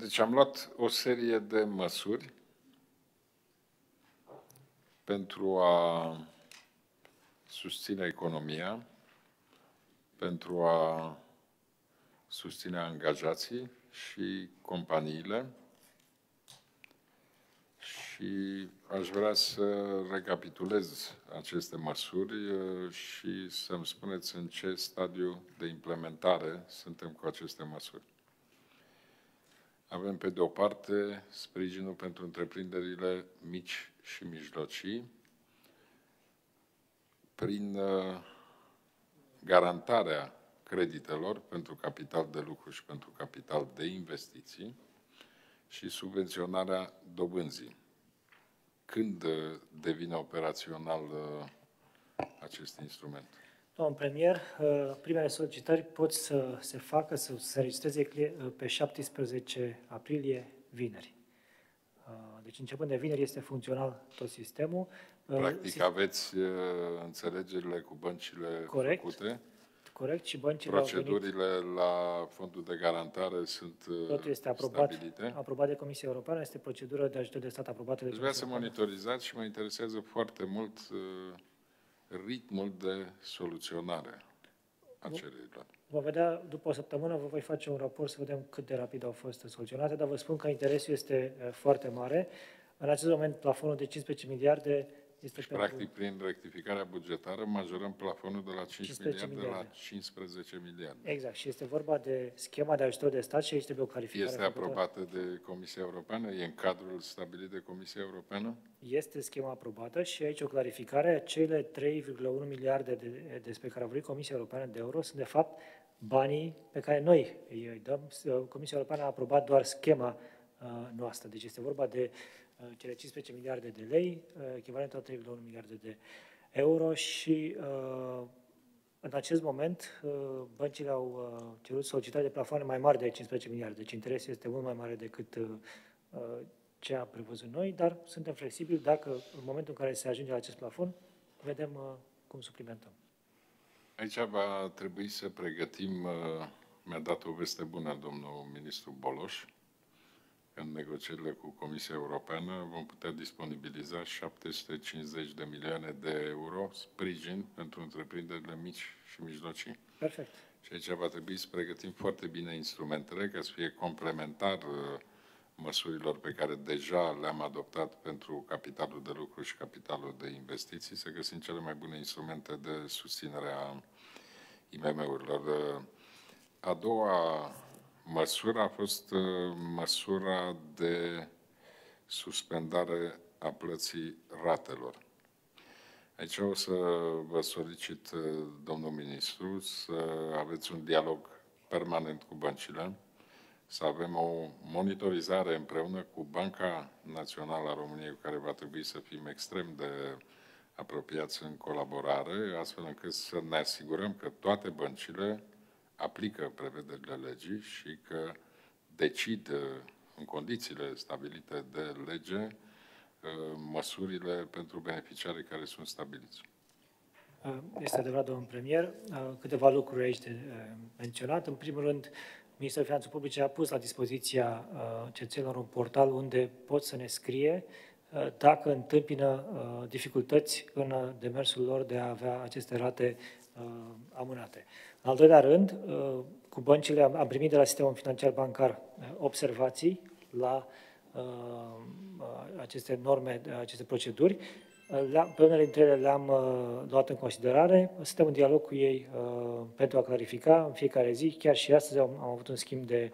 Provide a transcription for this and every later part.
Deci am luat o serie de măsuri pentru a susține economia, pentru a susține angajații și companiile și aș vrea să recapitulez aceste măsuri uh, și să-mi spuneți în ce stadiu de implementare suntem cu aceste măsuri. Avem, pe de o parte, sprijinul pentru întreprinderile mici și mijlocii, prin uh, garantarea creditelor pentru capital de lucru și pentru capital de investiții și subvenționarea dobânzii. Când uh, devine operațional uh, acest instrument? Domnul premier, primele solicitări pot să se facă, să se înregistreze pe 17 aprilie, vineri. Deci începând de vineri este funcțional tot sistemul. Practic aveți uh, înțelegerile cu băncile Corect. făcute? Corect, și băncile Procedurile la fondul de garantare sunt uh, Totul este aprobat, stabilite? aprobat de Comisia Europeană, este procedură de ajutor de stat aprobată de Deci vreau să Comisia monitorizați și mă interesează foarte mult uh, ritmul de soluționare a cererilor. Vom vedea, după o săptămână, vă voi face un raport să vedem cât de rapid au fost soluționate, dar vă spun că interesul este foarte mare. În acest moment, plafonul de 15 miliarde este deci, pentru... practic, prin rectificarea bugetară, majorăm plafonul de la 5 miliarde, miliarde la 15 miliarde. Exact. Și este vorba de schema de ajutor de stat și aici trebuie o clarificare. Este aprobată de Comisia Europeană? E în cadrul stabilit de Comisia Europeană? Este schema aprobată și aici o clarificare. Cele 3,1 miliarde de, despre care a vorbit Comisia Europeană de euro sunt, de fapt, banii pe care noi îi dăm. Comisia Europeană a aprobat doar schema uh, noastră. Deci este vorba de Uh, cele 15 miliarde de lei, uh, echivalentul la 3,1 miliarde de euro și uh, în acest moment băncile au cerut solicitări de plafoane mai mari de 15 miliarde, deci interesul este mult mai mare decât ce a prevăzut noi, dar suntem flexibili dacă în momentul în care se ajunge la acest plafon, vedem cum suplimentăm. Aici va trebui să pregătim, mi-a dat o veste bună domnul ministru Boloș, în negocierile cu Comisia Europeană vom putea disponibiliza 750 de milioane de euro sprijin pentru întreprinderile mici și mijlocii. Perfect. Și aici va trebui să pregătim foarte bine instrumentele ca să fie complementar uh, măsurilor pe care deja le-am adoptat pentru capitalul de lucru și capitalul de investiții, să găsim cele mai bune instrumente de susținere a IMM-urilor. Uh, a doua Măsura a fost uh, măsura de suspendare a plății ratelor. Aici o să vă solicit, uh, domnul ministru, să aveți un dialog permanent cu băncile, să avem o monitorizare împreună cu Banca Națională a României, cu care va trebui să fim extrem de apropiați în colaborare, astfel încât să ne asigurăm că toate băncile aplică prevederile legii și că decid în condițiile stabilite de lege măsurile pentru beneficiarii care sunt stabiliți. Este adevărat, domnul premier. Câteva lucruri aici de menționat. În primul rând, Ministerul Finanțelor Publice a pus la dispoziția cetățenilor un portal unde pot să ne scrie dacă întâmpină dificultăți în demersul lor de a avea aceste rate amânate. În al doilea rând, uh, cu băncile am primit de la sistemul financiar bancar uh, observații la uh, aceste norme, aceste proceduri. Pe unele dintre ele le-am luat în considerare. Suntem în dialog cu ei pentru a clarifica în fiecare zi. Chiar și astăzi am, am avut un schimb de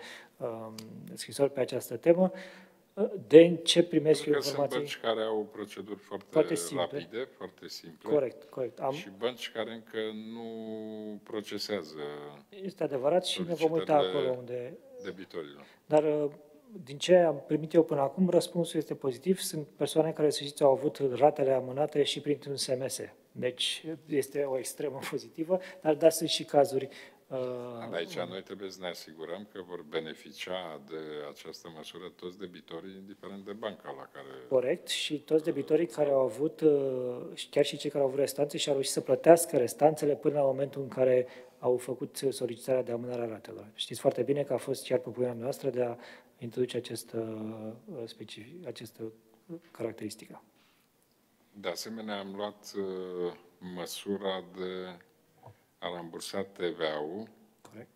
scrisori pe această temă de ce primesc Pentru că informații? sunt bănci care au proceduri foarte, foarte simple. rapide, foarte simple. Corect, corect. Am... Și bănci care încă nu procesează Este adevărat și ne vom uita acolo unde... Debitorilor. Dar uh, din ce am primit eu până acum, răspunsul este pozitiv. Sunt persoane care, să știți, au avut ratele amânate și printr-un SMS. Deci este o extremă pozitivă, dar da, sunt și cazuri Uh, aici noi trebuie să ne asigurăm că vor beneficia de această măsură toți debitorii, indiferent de banca la care... Corect, și toți debitorii care au avut, uh, chiar și cei care au avut restanțe și au reușit să plătească restanțele până la momentul în care au făcut solicitarea de amânare a ratelor. Știți foarte bine că a fost chiar propunerea noastră de a introduce această, specific, această caracteristică. De asemenea, am luat măsura de a rambursa TVA-ul Corect.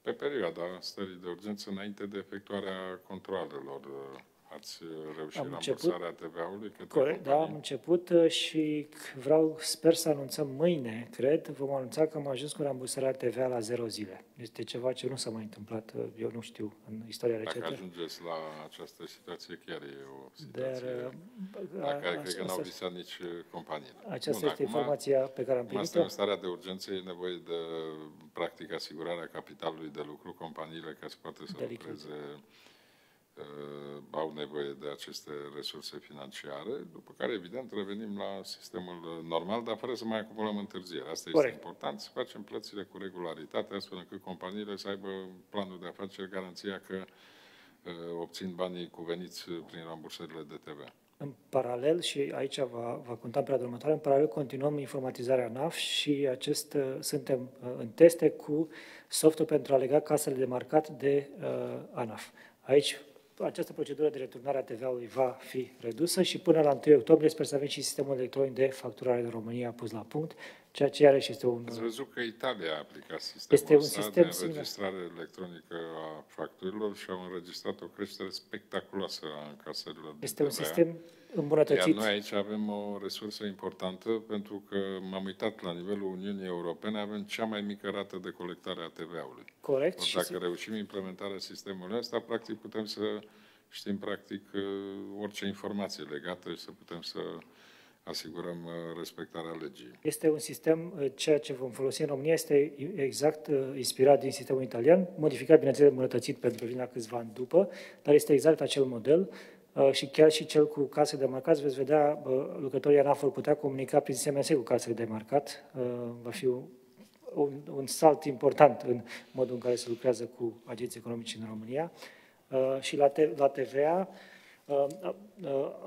pe perioada stării de urgență înainte de efectuarea controalelor Ați reușit am rambursarea TVA-ului? Corect, da, am început uh, și vreau, sper să anunțăm mâine, cred, vom anunța că am ajuns cu rambursarea TVA la 0 zile. Este ceva ce nu s-a mai întâmplat, uh, eu nu știu, în istoria recentă. Dacă ajungeți la această situație, chiar e o situație Dar, la care cred că n-au visat nici uh, companiile. Aceasta Bun, este acum, informația pe care am primit-o. Asta în starea de urgență, e nevoie de, practic, asigurarea capitalului de lucru, companiile ca să poată să lucreze Uh, au nevoie de aceste resurse financiare, după care, evident, revenim la sistemul normal, dar fără să mai acumulăm întârziere. Asta este Corect. important, să facem plățile cu regularitate, astfel încât companiile să aibă planul de afaceri, garanția că uh, obțin banii cuveniți prin rambursările de TVA. În paralel, și aici va, va conta în perioada următoare, în paralel continuăm informatizarea NAF și acest, uh, suntem uh, în teste cu softul pentru a lega casele de marcat de uh, ANAF. Aici această procedură de returnare a TVA-ului va fi redusă și până la 1 octombrie sper să avem și sistemul electronic de facturare în România pus la punct, ceea ce iarăși este un... Ați văzut că Italia a aplicat sistemul este un sistem de înregistrare similar. electronică a facturilor și au înregistrat o creștere spectaculoasă a încasărilor Este un sistem îmbunătățit. Iar noi aici avem o resursă importantă pentru că m-am uitat la nivelul Uniunii Europene, avem cea mai mică rată de colectare a TVA-ului. Corect. Or, dacă și reușim implementarea sistemului ăsta, practic putem să știm practic uh, orice informație legată și să putem să asigurăm uh, respectarea legii. Este un sistem, uh, ceea ce vom folosi în România este exact inspirat din sistemul italian, modificat, bineînțeles, îmbunătățit pentru că vine la câțiva ani după, dar este exact acel model și chiar și cel cu case de marcat, veți vedea, lucrătorii ANAF vor putea comunica prin SMS cu casele de marcat. Va fi un, un salt important în modul în care se lucrează cu agenții economici în România. Uh, și la, te, la TVA uh, uh,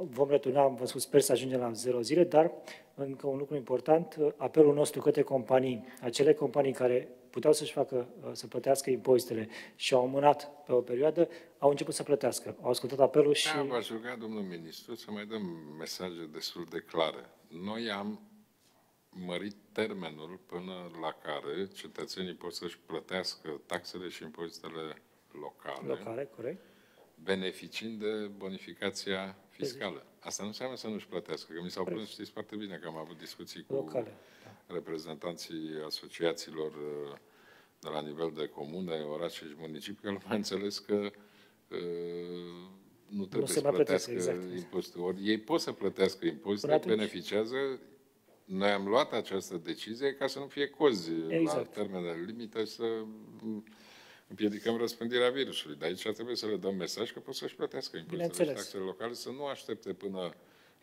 vom returna, am vă spus, sper să ajungem la 0 zile, dar încă un lucru important, apelul nostru către companii, acele companii care puteau să-și facă, să plătească impozitele și au amânat pe o perioadă, au început să plătească. Au ascultat apelul și... Da, v-aș ruga, domnul ministru, să mai dăm mesaje destul de clare. Noi am mărit termenul până la care cetățenii pot să-și plătească taxele și impozitele locale, locale corect. Beneficiind de bonificația fiscală. Asta nu înseamnă să nu-și plătească, că mi s-au plâns, știți foarte bine că am avut discuții cu locale, da. reprezentanții asociațiilor uh, de la nivel de comune, orașe și municipii, că lumea a înțeles că uh, nu trebuie nu să plătească exact. impozitul. Ori ei pot să plătească impozitul, beneficiază. Noi am luat această decizie ca să nu fie cozi exact. la termenele limită să împiedicăm răspândirea virusului. Dar aici trebuie să le dăm mesaj că pot să-și plătească impozitele și taxele locale, să nu aștepte până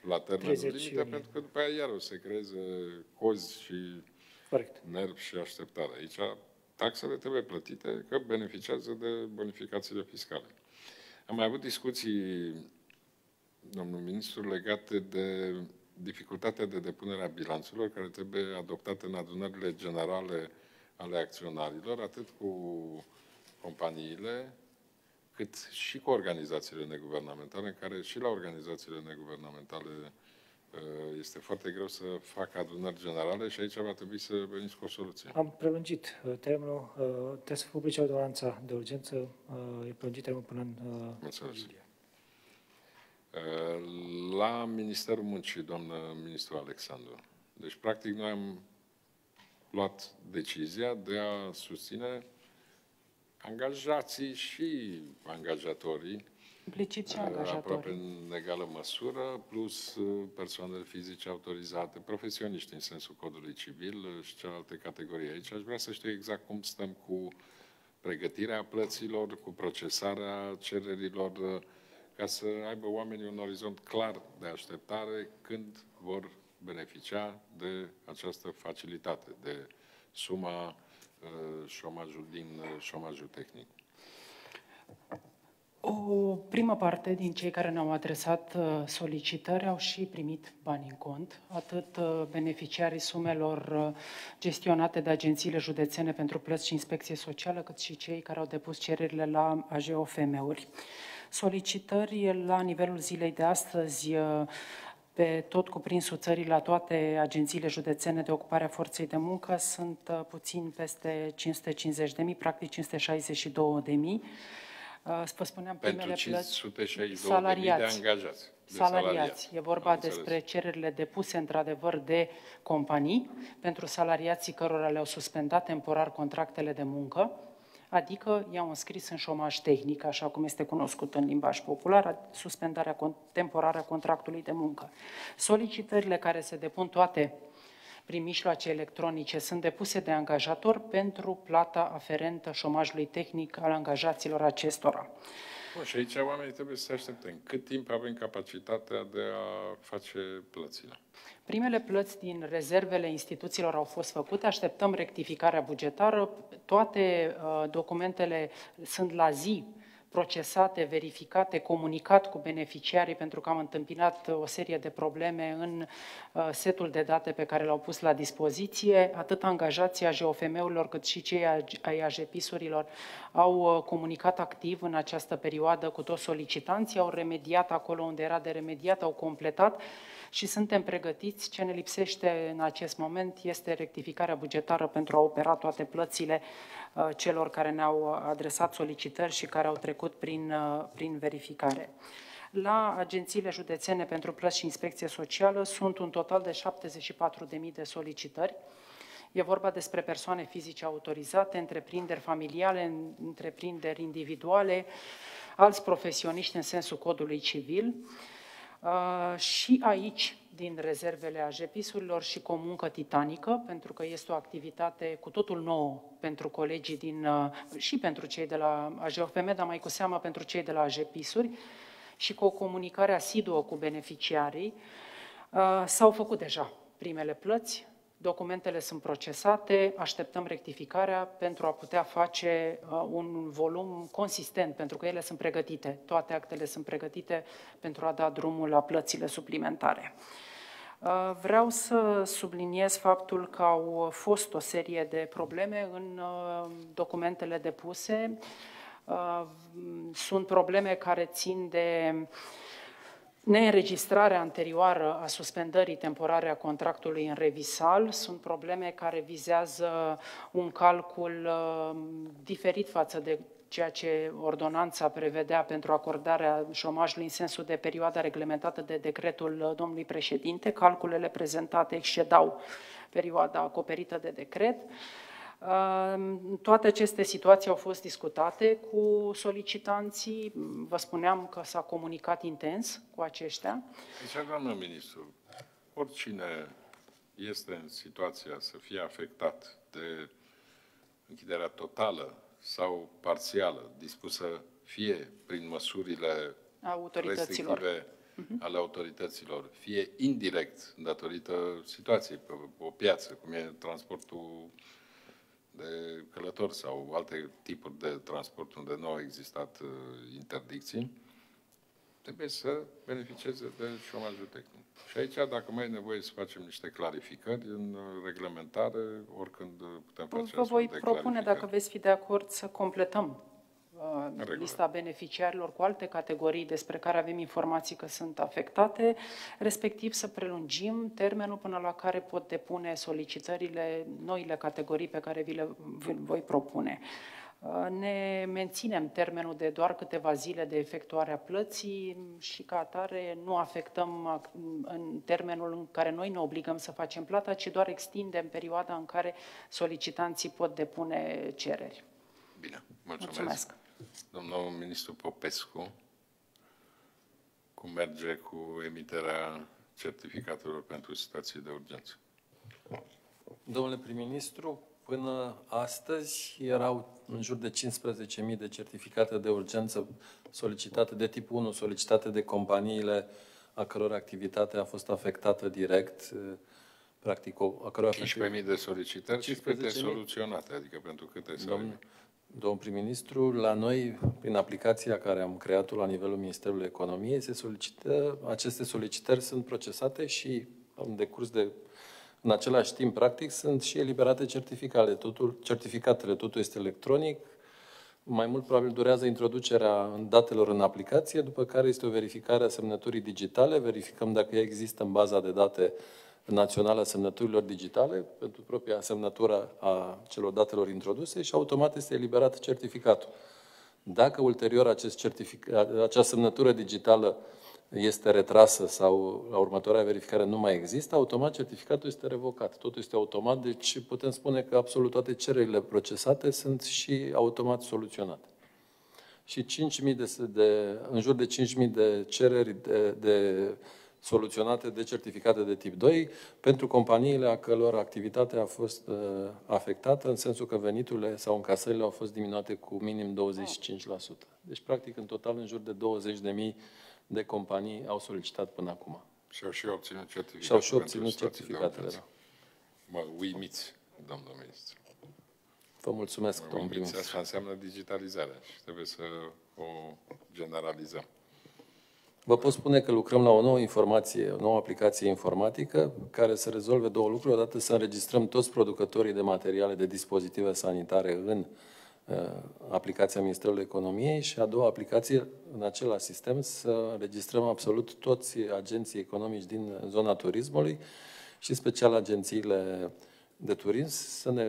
la termenul limită, pentru că după aia iar o să creeze cozi și Correct. nervi și așteptare. Aici taxele trebuie plătite că beneficiază de bonificațiile fiscale. Am mai avut discuții, domnul ministru, legate de dificultatea de depunere a bilanțurilor care trebuie adoptate în adunările generale ale acționarilor, atât cu companiile, cât și cu organizațiile neguvernamentale, în care și la organizațiile neguvernamentale uh, este foarte greu să facă adunări generale și aici va trebui să veniți cu o soluție. Am prelungit uh, termenul, uh, trebuie să publice ordonanța de urgență, e prelungit termenul până în iulie. La Ministerul Muncii, doamnă ministru Alexandru. Deci, practic, noi am luat decizia de a susține angajații și angajatorii, Implicit și angajatorii. Aproape în egală măsură, plus uh, persoanele fizice autorizate, profesioniști în sensul codului civil uh, și celelalte categorii. Aici aș vrea să știu exact cum stăm cu pregătirea plăților, cu procesarea cererilor, uh, ca să aibă oamenii un orizont clar de așteptare când vor beneficia de această facilitate, de suma Uh, șomajul din uh, șomajul tehnic. O O primă parte din cei care ne-au adresat uh, solicitări au și primit bani în cont, atât uh, beneficiarii sumelor uh, gestionate de agențiile județene pentru plăți și inspecție socială, cât și cei care au depus cererile la AGOFM-uri. Solicitări la nivelul zilei de astăzi pe tot cuprinsul țării la toate agențiile județene de ocupare a forței de muncă sunt puțin peste 550.000, practic 562.000 Uh, vă spuneam primele plăți salariați. de angajați. De salariați. salariați. E vorba despre cererile depuse într-adevăr de companii pentru salariații cărora le-au suspendat temporar contractele de muncă, adică i-au înscris în șomaj tehnic, așa cum este cunoscut în limbaj popular, suspendarea temporară a contractului de muncă. Solicitările care se depun toate prin mijloace electronice sunt depuse de angajator pentru plata aferentă șomajului tehnic al angajaților acestora. Bun, și aici oamenii trebuie să se aștepte. În cât timp avem capacitatea de a face plățile? Primele plăți din rezervele instituțiilor au fost făcute, așteptăm rectificarea bugetară, toate uh, documentele sunt la zi procesate, verificate, comunicat cu beneficiarii, pentru că am întâmpinat o serie de probleme în uh, setul de date pe care l-au pus la dispoziție. Atât angajații AJOFM-urilor cât și cei ai AJPIS-urilor au uh, comunicat activ în această perioadă cu toți solicitanții, au remediat acolo unde era de remediat, au completat și suntem pregătiți. Ce ne lipsește în acest moment este rectificarea bugetară pentru a opera toate plățile uh, celor care ne-au adresat solicitări și care au trecut prin, uh, prin verificare. La agențiile județene pentru plăți și inspecție socială sunt un total de 74.000 de solicitări. E vorba despre persoane fizice autorizate, întreprinderi familiale, întreprinderi individuale, alți profesioniști în sensul codului civil. Uh, și aici, din rezervele AJPIS-urilor și cu o muncă titanică, pentru că este o activitate cu totul nouă pentru colegii din, uh, și pentru cei de la AJOFM, dar mai cu seamă pentru cei de la AJPIS-uri, și cu o comunicare asiduă cu beneficiarii, uh, s-au făcut deja primele plăți, Documentele sunt procesate, așteptăm rectificarea pentru a putea face uh, un volum consistent, pentru că ele sunt pregătite, toate actele sunt pregătite pentru a da drumul la plățile suplimentare. Uh, vreau să subliniez faptul că au fost o serie de probleme în uh, documentele depuse. Sunt probleme care țin de Neînregistrarea anterioară a suspendării temporare a contractului în revisal sunt probleme care vizează un calcul uh, diferit față de ceea ce ordonanța prevedea pentru acordarea șomajului în sensul de perioada reglementată de decretul uh, domnului președinte. Calculele prezentate excedau perioada acoperită de decret. Toate aceste situații au fost discutate cu solicitanții. Vă spuneam că s-a comunicat intens cu aceștia. Deci, doamnă ministru, oricine este în situația să fie afectat de închiderea totală sau parțială, dispusă fie prin măsurile autorităților. restrictive uh-huh. ale autorităților, fie indirect, datorită situației pe o piață, cum e transportul de călători sau alte tipuri de transport unde nu au existat uh, interdicții, trebuie să beneficieze de șomajul tehnic. Și aici, dacă mai e nevoie să facem niște clarificări în reglementare, oricând putem face Vă voi propune, dacă veți fi de acord, să completăm uh, lista beneficiarilor cu alte categorii despre care avem informații că sunt afectate, respectiv să prelungim termenul până la care pot depune solicitările, noile categorii pe care vi le voi propune. Uh, ne menținem termenul de doar câteva zile de efectuare a plății și ca atare nu afectăm în termenul în care noi ne obligăm să facem plata, ci doar extindem perioada în care solicitanții pot depune cereri. Bine, mulțumesc. mulțumesc. Domnul ministru Popescu, cum merge cu emiterea certificatelor pentru situații de urgență? Domnule prim-ministru, până astăzi erau în jur de 15.000 de certificate de urgență solicitate de tip 1, solicitate de companiile a căror activitate a fost afectată direct, practic, a căror 15.000 de solicitări 15 și câte soluționate, adică pentru câte Domn, Domnul prim-ministru, la noi, prin aplicația care am creat-o la nivelul Ministerului Economiei, se solicită, aceste solicitări sunt procesate și în decurs de în același timp, practic, sunt și eliberate certificatele. Totul, certificatele, totul este electronic. Mai mult, probabil, durează introducerea datelor în aplicație, după care este o verificare a semnăturii digitale. Verificăm dacă ea există în baza de date națională a semnăturilor digitale pentru propria semnătură a celor datelor introduse și automat este eliberat certificatul. Dacă ulterior acest certificat, acea semnătură digitală este retrasă sau la următoarea verificare nu mai există, automat certificatul este revocat. Totul este automat, deci putem spune că absolut toate cererile procesate sunt și automat soluționate. Și 5.000 de, de, în jur de 5.000 de cereri de, de soluționate de certificate de tip 2 pentru companiile a căror activitate a fost uh, afectată, în sensul că veniturile sau încasările au fost diminuate cu minim 25%. Deci, practic, în total, în jur de 20.000 de companii au solicitat până acum. Și au și obținut certificate. Și au și obținut certificatele, da. Mă uimiți, domnul ministru. Vă mulțumesc, domnul ministru. Asta înseamnă digitalizarea și trebuie să o generalizăm. Vă pot spune că lucrăm la o nouă informație, o nouă aplicație informatică care să rezolve două lucruri. Odată să înregistrăm toți producătorii de materiale de dispozitive sanitare în uh, aplicația Ministerului Economiei și a doua aplicație în același sistem să înregistrăm absolut toți agenții economici din zona turismului și special agențiile de turism să ne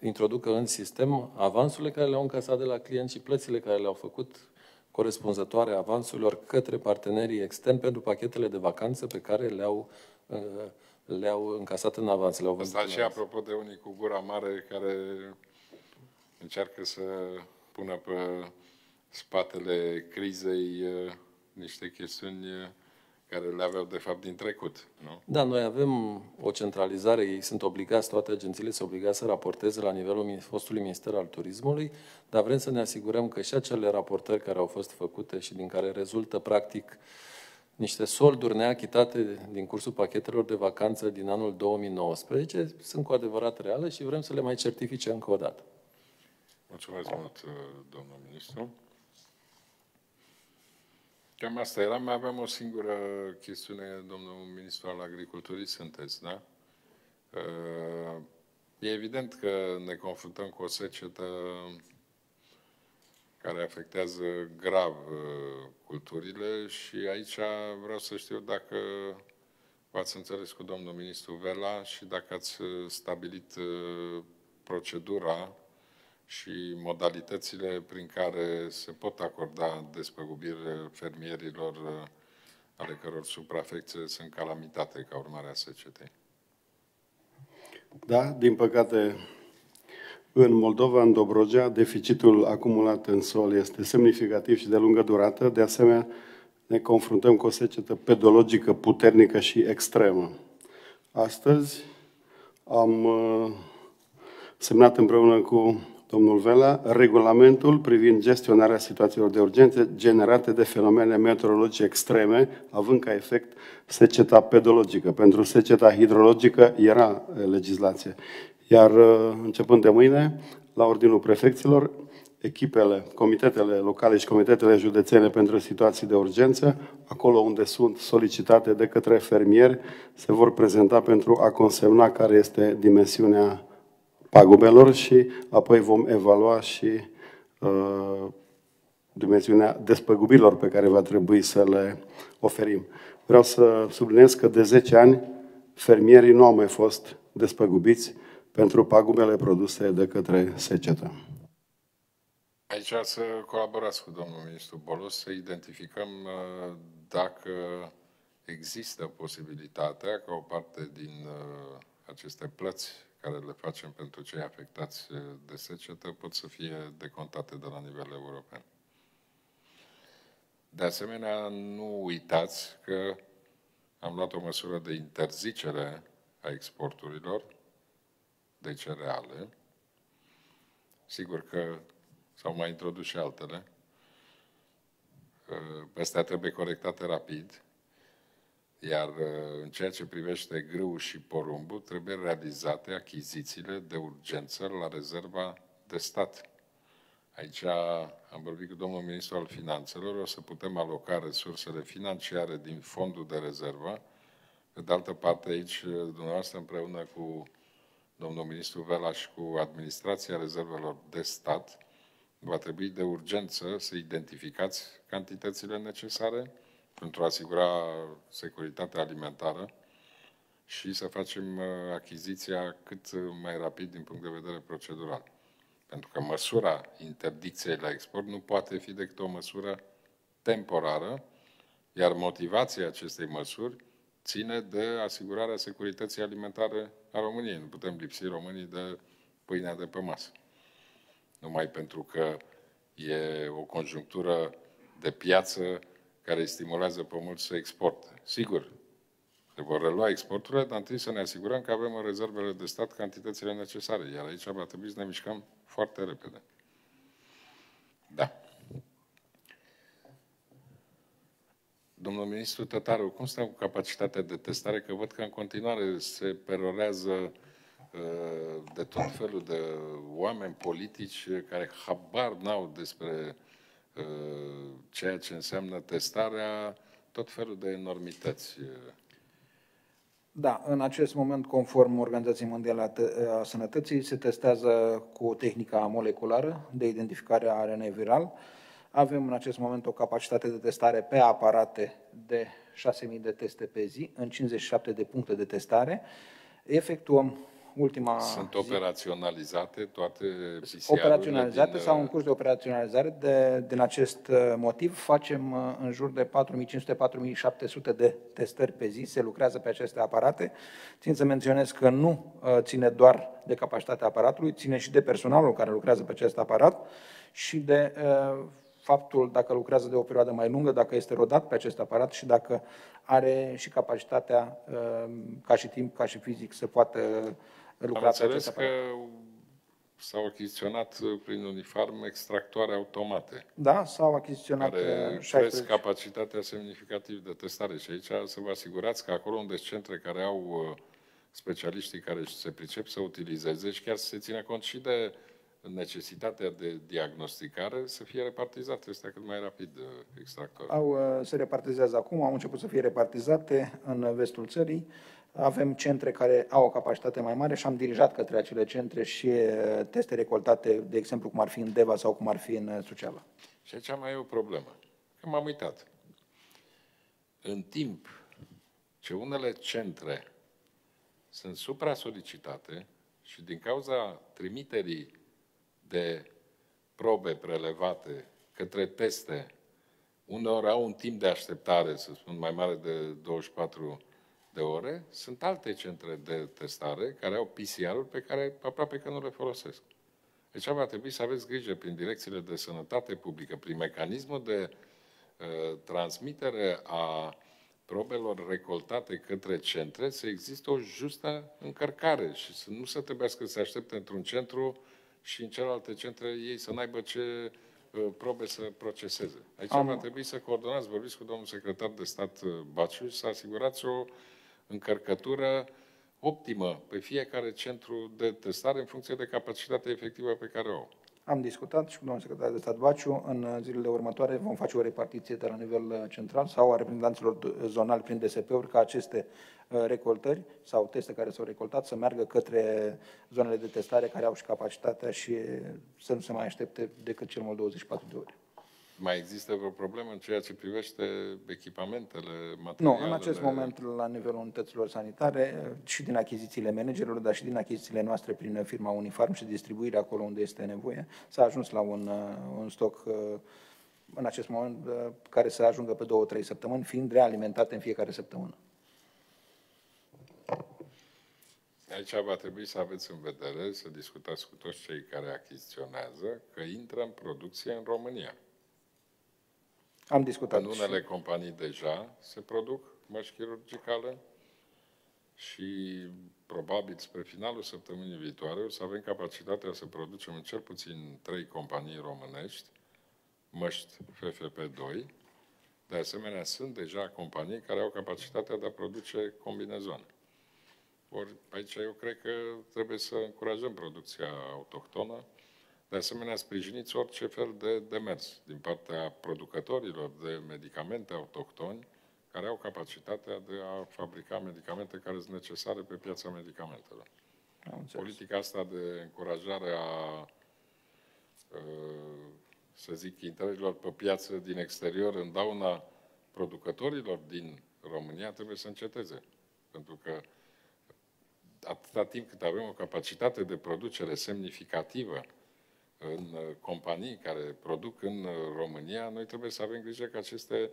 introducă în sistem avansurile care le-au încasat de la clienți și plățile care le-au făcut corespunzătoare avansurilor către partenerii externi pentru pachetele de vacanță pe care le-au uh, le-au încasat în avans. Le-au Asta și apropo de unii cu gura mare care încearcă să pună pe spatele crizei uh, niște chestiuni uh, care le aveau de fapt din trecut. Nu? Da, noi avem o centralizare, ei sunt obligați, toate agențiile sunt obligați să raporteze la nivelul fostului Minister al Turismului, dar vrem să ne asigurăm că și acele raportări care au fost făcute și din care rezultă practic niște solduri neachitate din cursul pachetelor de vacanță din anul 2019 sunt cu adevărat reale și vrem să le mai certifice încă o dată. Mulțumesc mult, domnul ministru. Cam asta era. Mai aveam o singură chestiune, domnul ministru al agriculturii, sunteți, da? E evident că ne confruntăm cu o secetă care afectează grav uh, culturile și aici vreau să știu dacă v-ați înțeles cu domnul ministru Vela și dacă ați stabilit uh, procedura și modalitățile prin care se pot acorda despăgubiri fermierilor uh, ale căror suprafețe sunt calamitate ca urmare a secetei. Da, din păcate, în Moldova, în Dobrogea, deficitul acumulat în sol este semnificativ și de lungă durată. De asemenea, ne confruntăm cu o secetă pedologică puternică și extremă. Astăzi am uh, semnat împreună cu domnul Vela, regulamentul privind gestionarea situațiilor de urgență generate de fenomene meteorologice extreme, având ca efect seceta pedologică. Pentru seceta hidrologică era legislație. Iar începând de mâine, la ordinul prefecților, echipele, comitetele locale și comitetele județene pentru situații de urgență, acolo unde sunt solicitate de către fermieri, se vor prezenta pentru a consemna care este dimensiunea pagubelor și apoi vom evalua și uh, dimensiunea despăgubilor pe care va trebui să le oferim. Vreau să subliniez că de 10 ani fermierii nu au mai fost despăgubiți pentru pagubele produse de către secetă. Aici să colaborați cu domnul ministru Bolos să identificăm uh, dacă există posibilitatea ca o parte din uh, aceste plăți care le facem pentru cei afectați de secetă pot să fie decontate de la nivel european. De asemenea, nu uitați că am luat o măsură de interzicere a exporturilor de cereale. Sigur că s-au mai introdus și altele. Astea trebuie corectate rapid iar uh, în ceea ce privește grâu și porumbul, trebuie realizate achizițiile de urgență la rezerva de stat. Aici am vorbit cu domnul ministru al finanțelor, o să putem aloca resursele financiare din fondul de rezervă. Pe de altă parte, aici, dumneavoastră, împreună cu domnul ministru Vela și cu administrația rezervelor de stat, va trebui de urgență să identificați cantitățile necesare pentru a asigura securitatea alimentară și să facem uh, achiziția cât mai rapid din punct de vedere procedural. Pentru că măsura interdicției la export nu poate fi decât o măsură temporară, iar motivația acestei măsuri ține de asigurarea securității alimentare a României. Nu putem lipsi românii de pâinea de pe masă. Numai pentru că e o conjunctură de piață care îi stimulează pe mulți să exporte. Sigur, se vor relua exporturile, dar întâi să ne asigurăm că avem în rezervele de stat cantitățile necesare, iar aici va trebui să ne mișcăm foarte repede. Da. Domnul ministru Tătaru, cum stăm cu capacitatea de testare? Că văd că în continuare se perorează uh, de tot felul de oameni politici care habar n-au despre uh, ceea ce înseamnă testarea, tot felul de enormități. Da, în acest moment, conform Organizației Mondiale a Sănătății, se testează cu tehnica moleculară de identificare a RNA viral. Avem în acest moment o capacitate de testare pe aparate de 6.000 de teste pe zi, în 57 de puncte de testare. Efectuăm ultima Sunt zi. operaționalizate toate PCR Operaționalizate din... sau în uh, curs de operaționalizare. De, din acest uh, motiv facem uh, în jur de 4500-4700 de testări pe zi, se lucrează pe aceste aparate. Țin să menționez că nu ține doar de capacitatea aparatului, ține și de personalul care lucrează pe acest aparat și de faptul dacă lucrează de o perioadă mai lungă, dacă este rodat pe acest aparat și dacă are și capacitatea, ca și timp, ca și fizic, să poată lucra Am înțeles că s-au achiziționat prin uniform extractoare automate. Da, s-au achiziționat care 16. cresc capacitatea semnificativ de testare și aici să vă asigurați că acolo unde sunt centre care au uh, specialiștii care se pricep să utilizeze și chiar să se țină cont și de necesitatea de diagnosticare să fie repartizate, este cât mai rapid uh, extractoare. Au, uh, se repartizează acum, au început să fie repartizate în vestul țării. Avem centre care au o capacitate mai mare și am dirijat către acele centre și teste recoltate, de exemplu, cum ar fi în Deva sau cum ar fi în Suceava. Și aici mai e o problemă, că m-am uitat. În timp ce unele centre sunt supra-solicitate și din cauza trimiterii de probe prelevate către teste, uneori au un timp de așteptare, să spun, mai mare de 24 de ore, sunt alte centre de testare care au PCR-uri pe care aproape că nu le folosesc. Deci va trebui să aveți grijă prin direcțiile de sănătate publică, prin mecanismul de uh, transmitere a probelor recoltate către centre, să există o justă încărcare și să nu să trebuiască să se aștepte într-un centru și în celelalte centre ei să n-aibă ce uh, probe să proceseze. Aici Am... va trebui să coordonați, vorbiți cu domnul secretar de stat uh, Baciu și să asigurați o încărcătură optimă pe fiecare centru de testare în funcție de capacitatea efectivă pe care o au. Am discutat și cu domnul secretar de stat Baciu. În zilele următoare vom face o repartiție de la nivel uh, central sau a reprezentanților zonali prin DSP-uri ca aceste uh, recoltări sau teste care s-au recoltat să meargă către zonele de testare care au și capacitatea și să nu se mai aștepte decât cel mult 24 de ore. Mai există vreo problemă în ceea ce privește echipamentele, materialele? Nu, în acest moment, la nivelul unităților sanitare, și din achizițiile managerilor, dar și din achizițiile noastre prin firma Unifarm și distribuirea acolo unde este nevoie, s-a ajuns la un, uh, un stoc uh, în acest moment uh, care să ajungă pe două, trei săptămâni, fiind realimentate în fiecare săptămână. Aici va trebui să aveți în vedere, să discutați cu toți cei care achiziționează, că intră în producție în România. Am discutat. În unele și... companii deja se produc măști chirurgicale și probabil spre finalul săptămânii viitoare o să avem capacitatea să producem în cel puțin trei companii românești măști FFP2. De asemenea, sunt deja companii care au capacitatea de a produce combinezoane. Ori aici eu cred că trebuie să încurajăm producția autohtonă, De asemenea, sprijiniți orice fel de demers din partea producătorilor de medicamente autohtoni care au capacitatea de a fabrica medicamente care sunt necesare pe piața medicamentelor. Politica asta de încurajare a, să zic, intrărilor pe piață din exterior în dauna producătorilor din România trebuie să înceteze. Pentru că atâta timp cât avem o capacitate de producere semnificativă în uh, companii care produc în uh, România, noi trebuie să avem grijă că aceste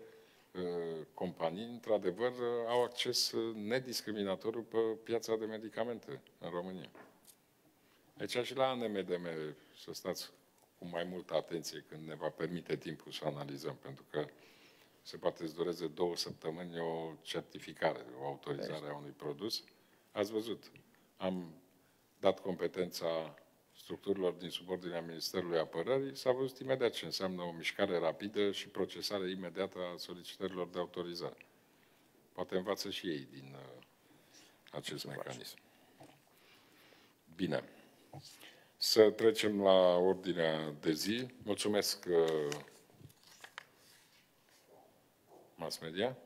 uh, companii, într-adevăr, au acces nediscriminatoriu pe piața de medicamente în România. Deci și la NMDM să stați cu mai multă atenție când ne va permite timpul să analizăm, pentru că se poate îți dureze două săptămâni o certificare, o autorizare a unui produs. Ați văzut, am dat competența structurilor din subordinea Ministerului Apărării, s-a văzut imediat ce înseamnă o mișcare rapidă și procesare imediată a solicitărilor de autorizare. Poate învață și ei din uh, acest mecanism. Bine. Să trecem la ordinea de zi. Mulțumesc uh, mass media.